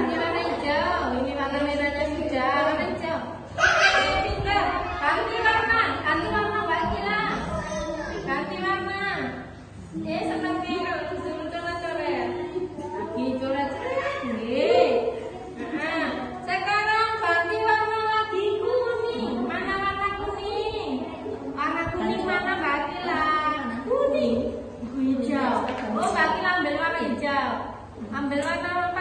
ini warna hijau, ini warna merahnya sudah, warna hijau. Oke, pinter. Ganti warna, ganti warna Mbak Kira. Ganti warna. Eh, senang biru, disuruh coret-coret. Lagi coret-coret. Nih. Nah, sekarang ganti warna lagi kuning. Mana warna kuning? Warna kuning mana Mbak Kuning. Hijau. Oh, Mbak ambil warna hijau. Ambil warna apa?